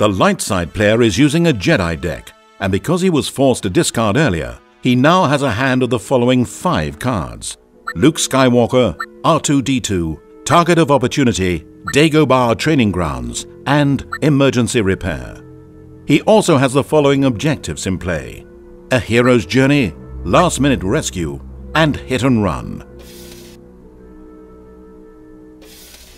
The light side player is using a Jedi deck, and because he was forced to discard earlier, he now has a hand of the following five cards. Luke Skywalker, R2-D2, Target of Opportunity, Dagobah Training Grounds, and Emergency Repair. He also has the following objectives in play. A Hero's Journey, Last Minute Rescue, and Hit and Run.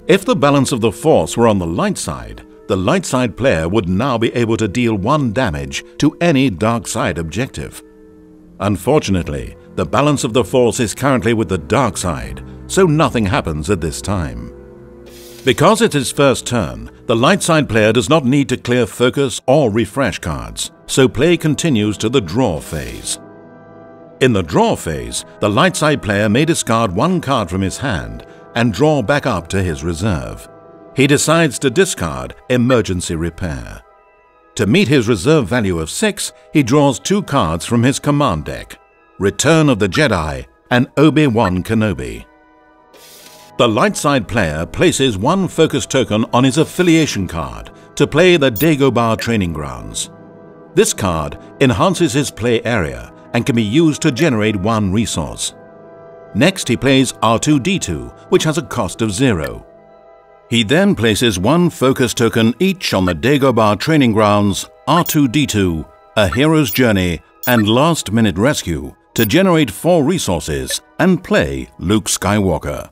If the balance of the force were on the light side, the light side player would now be able to deal one damage to any dark side objective. Unfortunately, the balance of the force is currently with the dark side, so nothing happens at this time. Because it's his first turn, the light side player does not need to clear focus or refresh cards, so play continues to the draw phase. In the draw phase, the light side player may discard one card from his hand and draw back up to his reserve. He decides to discard Emergency Repair. To meet his reserve value of 6, he draws two cards from his command deck, Return of the Jedi and Obi-Wan Kenobi. The light side player places one focus token on his affiliation card to play the Dagobah Training Grounds. This card enhances his play area and can be used to generate one resource. Next he plays R2-D2, which has a cost of zero. He then places one focus token each on the Dagobah Training Grounds, R2-D2, A Hero's Journey, and Last Minute Rescue to generate four resources and play Luke Skywalker.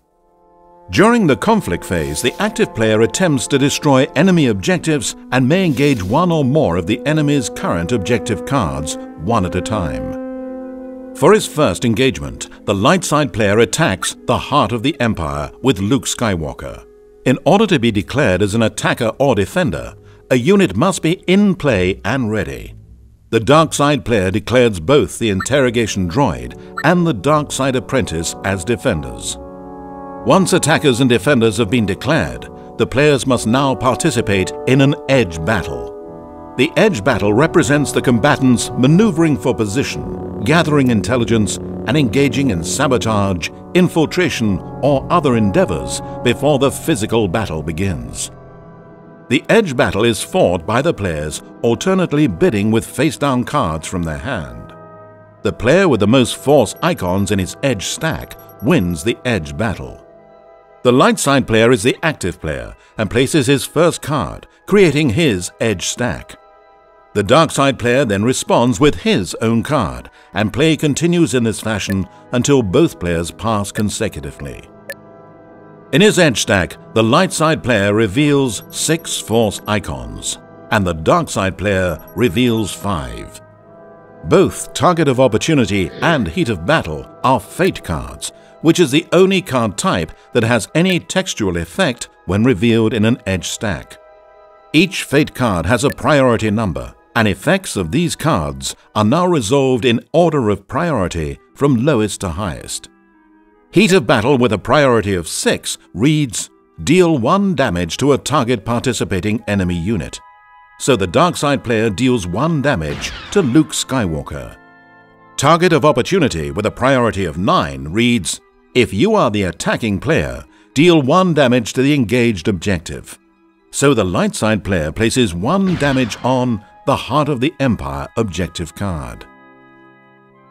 During the conflict phase, the active player attempts to destroy enemy objectives and may engage one or more of the enemy's current objective cards, one at a time. For his first engagement, the light side player attacks the heart of the Empire with Luke Skywalker. In order to be declared as an attacker or defender, a unit must be in play and ready. The dark side player declares both the interrogation droid and the dark side apprentice as defenders. Once attackers and defenders have been declared, the players must now participate in an edge battle. The edge battle represents the combatants maneuvering for position, gathering intelligence, and engaging in sabotage, infiltration, or other endeavors before the physical battle begins. The edge battle is fought by the players alternately bidding with face-down cards from their hand. The player with the most force icons in his edge stack wins the edge battle. The light side player is the active player and places his first card, creating his edge stack. The dark side player then responds with his own card, and play continues in this fashion until both players pass consecutively. In his edge stack, the light side player reveals six force icons, and the dark side player reveals five. Both Target of Opportunity and Heat of Battle are Fate cards, which is the only card type that has any textual effect when revealed in an edge stack. Each Fate card has a priority number, and effects of these cards are now resolved in order of priority from lowest to highest. Heat of Battle with a priority of 6 reads, Deal 1 damage to a target participating enemy unit. So the dark side player deals 1 damage to Luke Skywalker. Target of Opportunity with a priority of 9 reads, If you are the attacking player, deal 1 damage to the engaged objective. So the light side player places 1 damage on the Heart of the Empire objective card.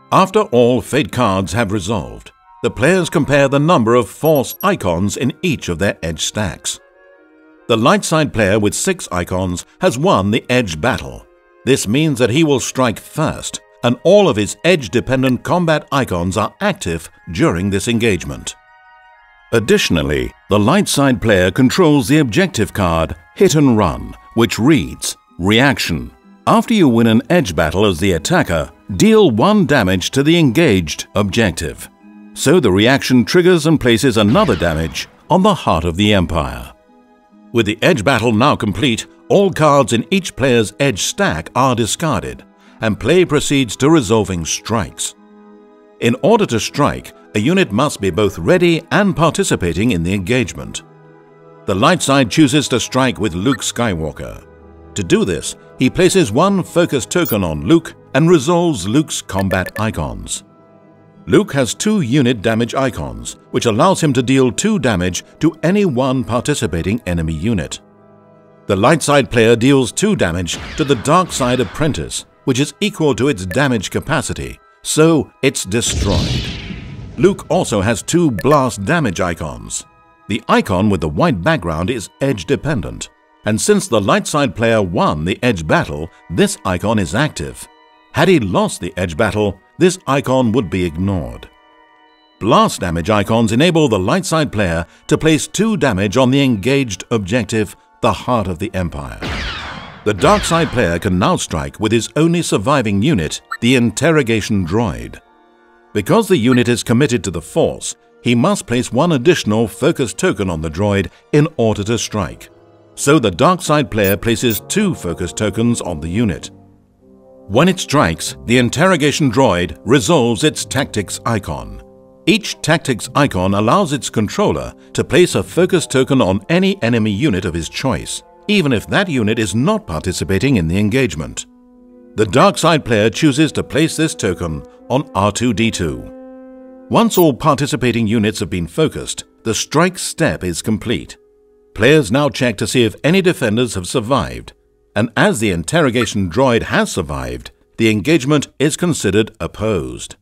After all Fate cards have resolved, the players compare the number of Force icons in each of their edge stacks. The light side player with 6 icons has won the edge battle. This means that he will strike first, and all of his edge-dependent combat icons are active during this engagement. Additionally, the light side player controls the objective card Hit and Run, which reads Reaction after you win an edge battle as the attacker, deal 1 damage to the engaged objective. So the reaction triggers and places another damage on the heart of the Empire. With the edge battle now complete, all cards in each player's edge stack are discarded, and play proceeds to resolving strikes. In order to strike, a unit must be both ready and participating in the engagement. The light side chooses to strike with Luke Skywalker. To do this, he places one focus token on Luke and resolves Luke's combat icons. Luke has two unit damage icons, which allows him to deal 2 damage to any one participating enemy unit. The light side player deals 2 damage to the dark side apprentice, which is equal to its damage capacity, so it's destroyed. Luke also has two blast damage icons. The icon with the white background is edge dependent, and since the light side player won the edge battle, this icon is active. Had he lost the edge battle, this icon would be ignored. Blast damage icons enable the light side player to place 2 damage on the engaged objective, the heart of the Empire. The dark side player can now strike with his only surviving unit, the interrogation droid. Because the unit is committed to the Force, he must place one additional focus token on the droid in order to strike. So the dark side player places two focus tokens on the unit. When it strikes, the interrogation droid resolves its tactics icon. Each tactics icon allows its controller to place a focus token on any enemy unit of his choice, even if that unit is not participating in the engagement. The dark side player chooses to place this token on R2-D2. Once all participating units have been focused, the strike step is complete. Players now check to see if any defenders have survived and as the interrogation droid has survived, the engagement is considered opposed.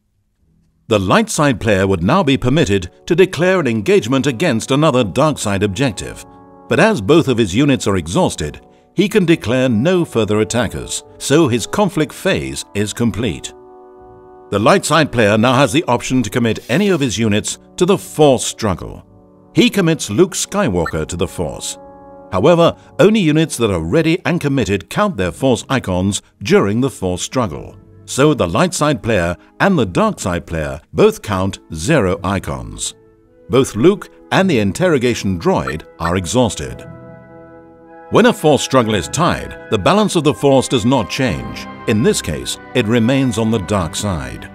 The light side player would now be permitted to declare an engagement against another dark side objective, but as both of his units are exhausted, he can declare no further attackers, so his conflict phase is complete. The light side player now has the option to commit any of his units to the Force struggle. He commits Luke Skywalker to the Force, However, only units that are ready and committed count their Force icons during the Force struggle. So the light side player and the dark side player both count zero icons. Both Luke and the interrogation droid are exhausted. When a Force struggle is tied, the balance of the Force does not change. In this case, it remains on the dark side.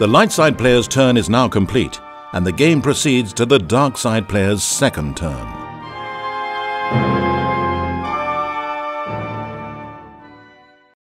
The light side player's turn is now complete, and the game proceeds to the dark side player's second turn.